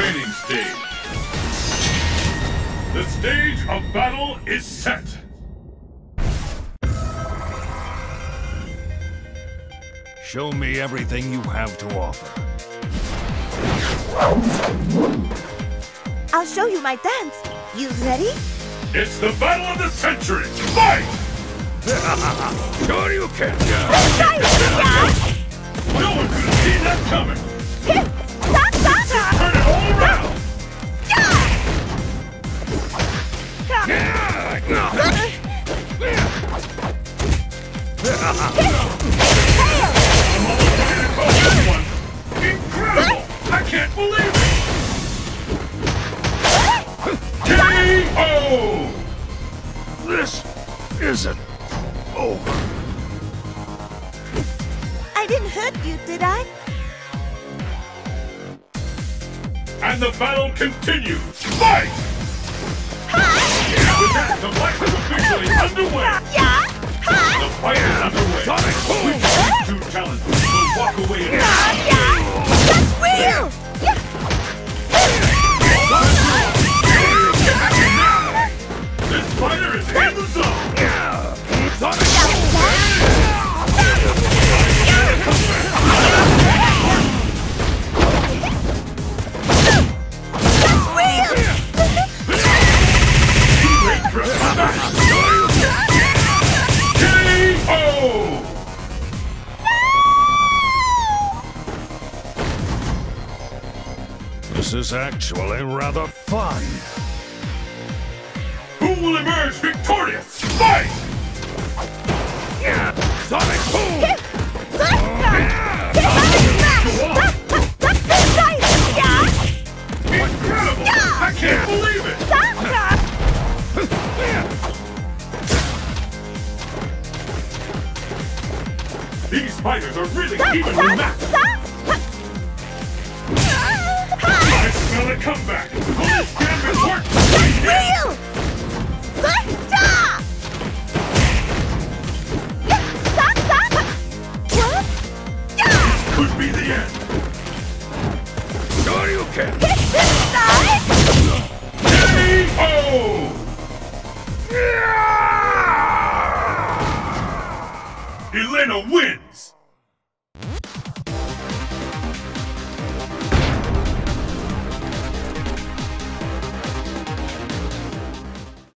training stage. The stage of battle is set. Show me everything you have to offer. I'll show you my dance. You ready? It's the battle of the century. Fight! Sure you can. K.O. This isn't over. I didn't hurt you, did I? And the battle continues. Fight! With that, the fight is officially underway. Yeah? The fight is underway. Sonic! These two challengers will walk away Yeah? This is actually rather fun. Who will emerge victorious? Fight! Sonic boom! Incredible! I can't believe it! These fighters are really evenly matched. Sure you can. K.O. Elena wins.